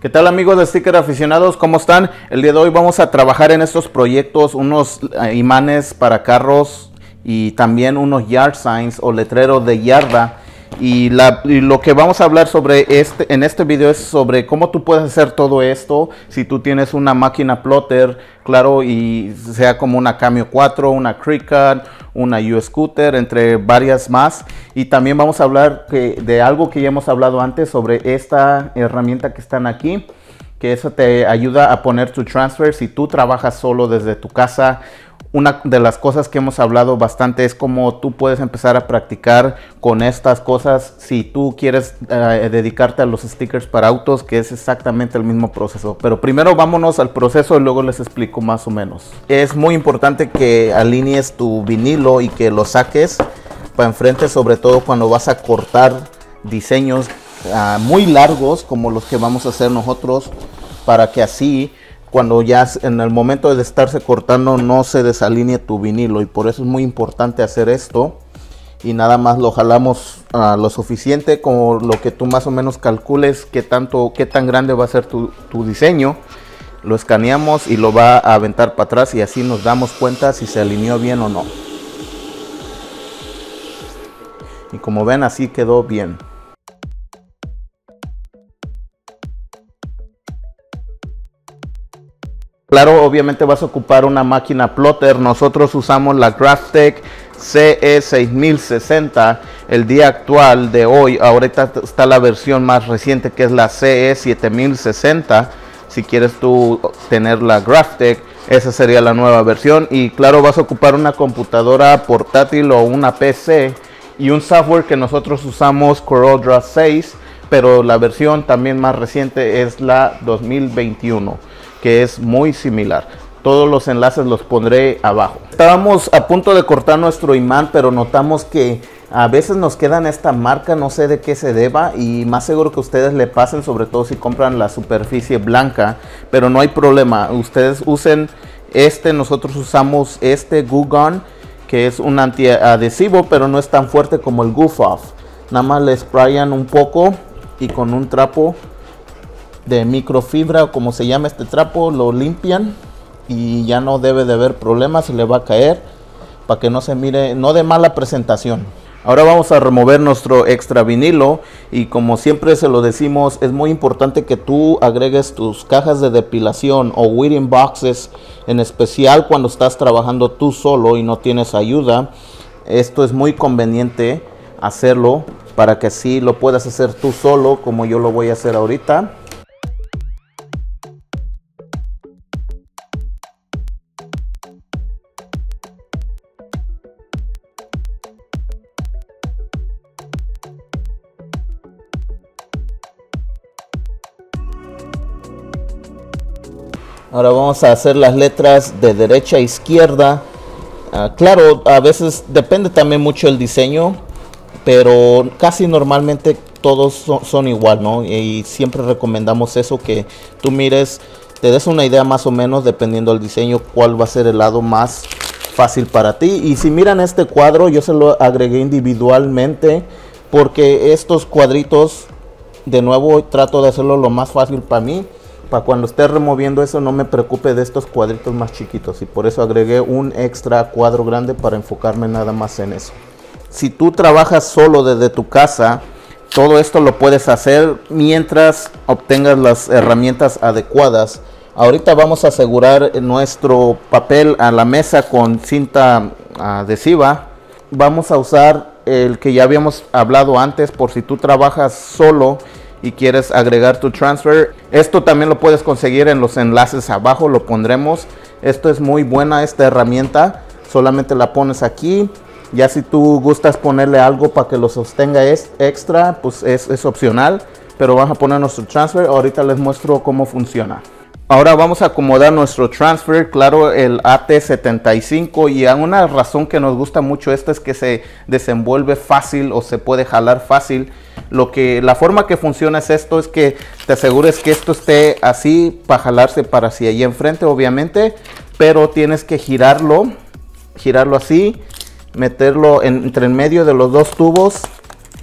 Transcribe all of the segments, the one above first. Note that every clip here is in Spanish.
¿Qué tal amigos de Sticker Aficionados? ¿Cómo están? El día de hoy vamos a trabajar en estos proyectos, unos eh, imanes para carros y también unos yard signs o letreros de yarda. Y, lo que vamos a hablar sobre este, en este video es sobre cómo tú puedes hacer todo esto si tú tienes una máquina plotter, claro, y sea como una Cameo 4, una Cricut, una U-Scooter, entre varias más. Y también vamos a hablar de algo que ya hemos hablado antes sobre esta herramienta que están aquí que eso te ayuda a poner tu transfer si tú trabajas solo desde tu casa una de las cosas que hemos hablado bastante es cómo tú puedes empezar a practicar con estas cosas si tú quieres eh, dedicarte a los stickers para autos, que es exactamente el mismo proceso. Pero primero vámonos al proceso y luego les explico más o menos. Es muy importante que alinees tu vinilo y que lo saques para enfrente, sobre todo cuando vas a cortar diseños ah, muy largos como los que vamos a hacer nosotros, para que así cuando ya en el momento de estarse cortando no se desalinee tu vinilo y por eso es muy importante hacer esto y nada más lo jalamos a lo suficiente como lo que tú más o menos calcules qué tanto qué tan grande va a ser tu, tu diseño lo escaneamos y lo va a aventar para atrás y así nos damos cuenta si se alineó bien o no. Y como ven así quedó bien Claro, obviamente vas a ocupar una máquina plotter. Nosotros usamos la Graphtec CE6060. El día actual de hoy, ahorita está la versión más reciente que es la CE7060. Si quieres tú tener la Graphtec, esa sería la nueva versión. Y claro, vas a ocupar una computadora portátil o una PC y un software que nosotros usamos CorelDRAW 6, pero la versión también más reciente es la 2021 que es muy similar. Todos los enlaces los pondré abajo. Estábamos a punto de cortar nuestro imán, pero notamos que a veces nos quedan esta marca, no sé de qué se deba y más seguro que ustedes le pasen, sobre todo si compran la superficie blanca, pero no hay problema. Ustedes usen este, nosotros usamos este Goo Gun, que es un antiadhesivo, pero no es tan fuerte como el Goof Off. Nada más le sprayan un poco y con un trapo de microfibra o como se llama este trapo lo limpian y ya no debe de haber problemas se le va a caer para que no se mire no de mala presentación. Ahora vamos a remover nuestro extra vinilo y como siempre se lo decimos es muy importante que tú agregues tus cajas de depilación o weeding boxes en especial cuando estás trabajando tú solo y no tienes ayuda. Esto es muy conveniente hacerlo para que así lo puedas hacer tú solo como yo lo voy a hacer ahorita Ahora vamos a hacer las letras de derecha a izquierda. Ah, claro, a veces depende también mucho el diseño, pero casi normalmente todos son, igual, ¿no? Y siempre recomendamos eso, que tú mires, te des una idea más o menos, dependiendo del diseño, cuál va a ser el lado más fácil para ti. Y si miran este cuadro, yo se lo agregué individualmente, porque estos cuadritos, de nuevo, trato de hacerlo lo más fácil para mí para cuando esté removiendo eso no me preocupe de estos cuadritos más chiquitos y por eso agregué un extra cuadro grande para enfocarme nada más en eso. Si tú trabajas solo desde tu casa, todo esto lo puedes hacer mientras obtengas las herramientas adecuadas. Ahorita vamos a asegurar nuestro papel a la mesa con cinta adhesiva. Vamos a usar el que ya habíamos hablado antes por si tú trabajas solo y quieres agregar tu transfer. Esto también lo puedes conseguir en los enlaces abajo, lo pondremos. Esto es muy buena esta herramienta. Solamente la pones aquí. Ya si tú gustas ponerle algo para que lo sostenga es extra, pues es, es opcional. Pero vamos a poner nuestro transfer. Ahorita les muestro cómo funciona. Ahora vamos a acomodar nuestro transfer, claro, el AT75 y una razón que nos gusta mucho esto es que se desenvuelve fácil o se puede jalar fácil. Lo que la forma que funciona es esto es que te asegures que esto esté así para jalarse para hacia allí enfrente, obviamente, pero tienes que girarlo, girarlo así, meterlo entre en medio de los dos tubos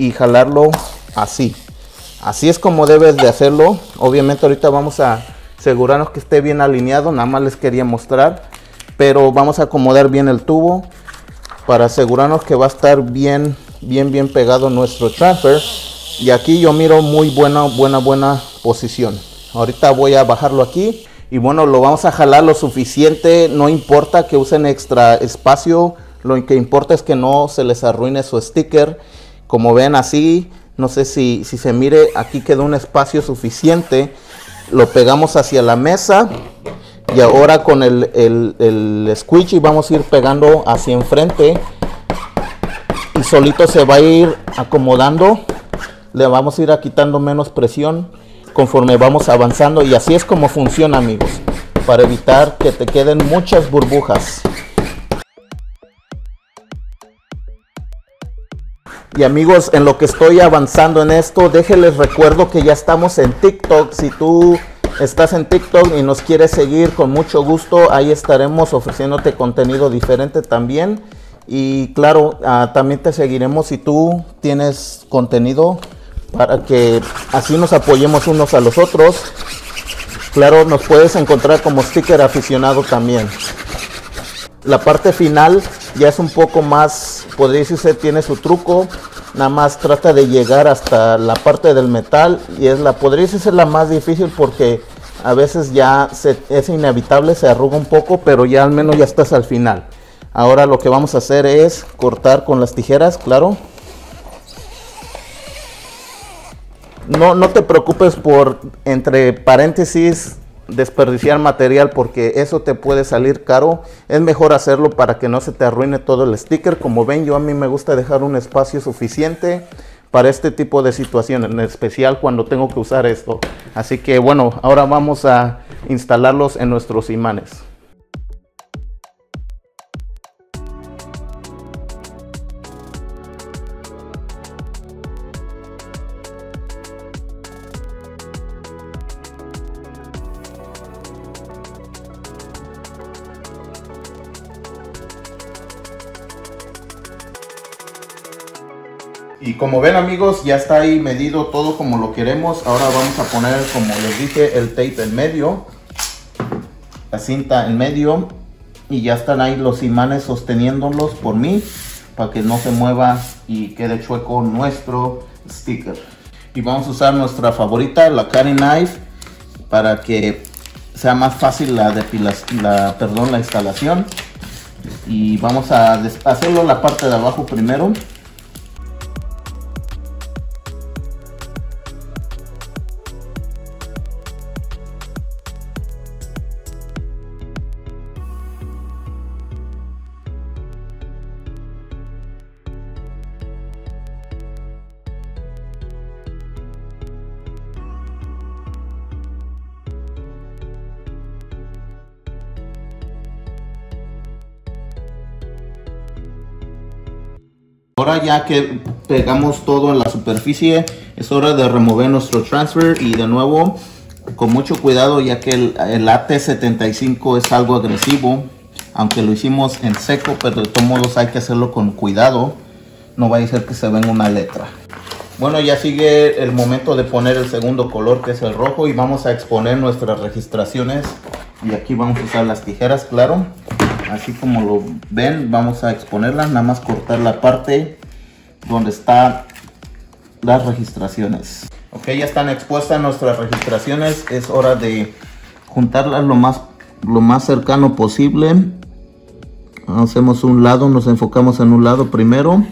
y jalarlo así. Así es como debes de hacerlo. Obviamente ahorita vamos a asegurarnos que esté bien alineado. Nada más les quería mostrar. Pero vamos a acomodar bien el tubo para asegurarnos que va a estar bien, bien, bien pegado nuestro transfer. Y aquí yo miro muy buena, buena, buena posición. Ahorita voy a bajarlo aquí. Y bueno, lo vamos a jalar lo suficiente. No importa que usen extra espacio. Lo que importa es que no se les arruine su sticker. Como ven así, no sé si, si se mire, aquí quedó un espacio suficiente. Lo pegamos hacia la mesa. Y ahora con el, el, el squishy vamos a ir pegando hacia enfrente. Y solito se va a ir acomodando. Le vamos a ir quitando menos presión conforme vamos avanzando. Y así es como funciona amigos. Para evitar que te queden muchas burbujas. Y amigos, en lo que estoy avanzando en esto, déjenles recuerdo que ya estamos en TikTok. Si tú estás en TikTok y nos quieres seguir, con mucho gusto, ahí estaremos ofreciéndote contenido diferente también. Y claro, uh, también te seguiremos si tú tienes contenido para que así nos apoyemos unos a los otros. Claro, nos puedes encontrar como sticker aficionado también. La parte final ya es un poco más, podría decirse, tiene su truco. Nada más trata de llegar hasta la parte del metal y es la, podría decirse la más difícil porque a veces ya es inevitable, se arruga un poco, pero ya al menos ya estás al final. Ahora lo que vamos a hacer es cortar con las tijeras, claro. No, no te preocupes por, entre paréntesis, desperdiciar material porque eso te puede salir caro. Es mejor hacerlo para que no se te arruine todo el sticker. Como ven, yo a mí me gusta dejar un espacio suficiente para este tipo de situaciones, en especial cuando tengo que usar esto. Así que bueno, ahora vamos a instalarlos en nuestros imanes. Y como ven amigos, ya está ahí medido todo como lo queremos. Ahora vamos a poner, como les dije, el tape en medio. La cinta en medio. Y ya están ahí los imanes sosteniéndolos por mí. Para que no se mueva y quede chueco nuestro sticker. Y vamos a usar nuestra favorita, la cutting knife. Para que sea más fácil la la instalación. Y vamos a hacerlo la parte de abajo primero. Ahora ya que pegamos todo en la superficie, es hora de remover nuestro transfer y de nuevo con mucho cuidado ya que el, el AT75 es algo agresivo, aunque lo hicimos en seco, pero de todos modos hay que hacerlo con cuidado, no va a ser que se venga una letra. Bueno, ya sigue el momento de poner el segundo color que es el rojo y vamos a exponer nuestras registraciones. Y aquí vamos a usar las tijeras, claro así como lo ven vamos a exponerlas nada más cortar la parte donde están las registraciones. Ok ya están expuestas nuestras registraciones es hora de juntarlas lo más lo más cercano posible. Hacemos un lado nos enfocamos en un lado primero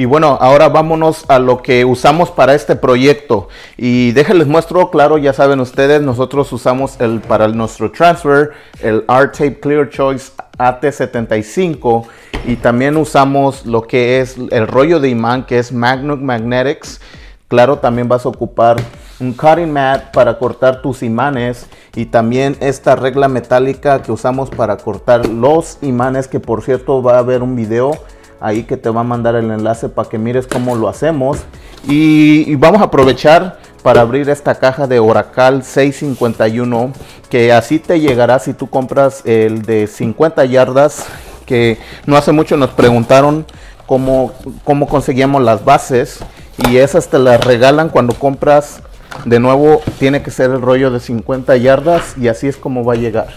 Y bueno, ahora vámonos a lo que usamos para este proyecto. Y déjenles muestro, claro, ya saben ustedes, nosotros usamos el para nuestro transfer, el R-Tape Clear Choice AT75 y también usamos lo que es el rollo de imán que es Magnum Magnetics. Claro, también vas a ocupar un cutting mat para cortar tus imanes y también esta regla metálica que usamos para cortar los imanes que por cierto va a haber un video ahí que te va a mandar el enlace para que mires cómo lo hacemos. Y, vamos a aprovechar para abrir esta caja de Oracle 651 que así te llegará si tú compras el de 50 yardas que no hace mucho nos preguntaron cómo, cómo conseguíamos las bases y esas te las regalan cuando compras. De nuevo tiene que ser el rollo de 50 yardas y así es como va a llegar.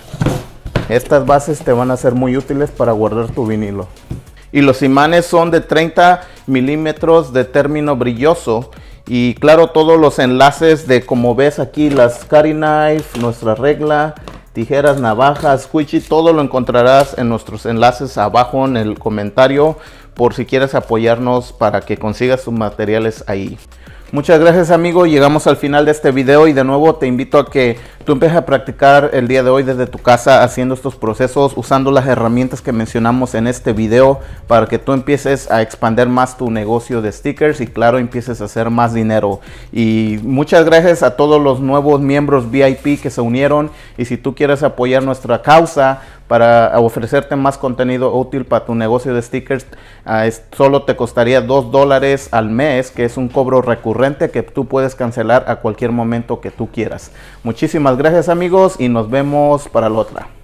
Estas bases te van a ser muy útiles para guardar tu vinilo y los imanes son de 30 milímetros de término brilloso. Y claro todos los enlaces de como ves aquí las cutting knife nuestra regla tijeras navajas squishy todo lo encontrarás en nuestros enlaces abajo en el comentario por si quieres apoyarnos para que consigas tus materiales ahí Muchas gracias amigo, llegamos al final de este video y de nuevo te invito a que tú empieces a practicar el día de hoy desde tu casa haciendo estos procesos, usando las herramientas que mencionamos en este video para que tú empieces a expandir más tu negocio de stickers y claro empieces a hacer más dinero. Y muchas gracias a todos los nuevos miembros VIP que se unieron y si tú quieres apoyar nuestra causa, para ofrecerte más contenido útil para tu negocio de stickers. Uh, solo te costaría 2 dólares al mes, que es un cobro recurrente que tú puedes cancelar a cualquier momento que tú quieras. Muchísimas gracias amigos y nos vemos para la otra.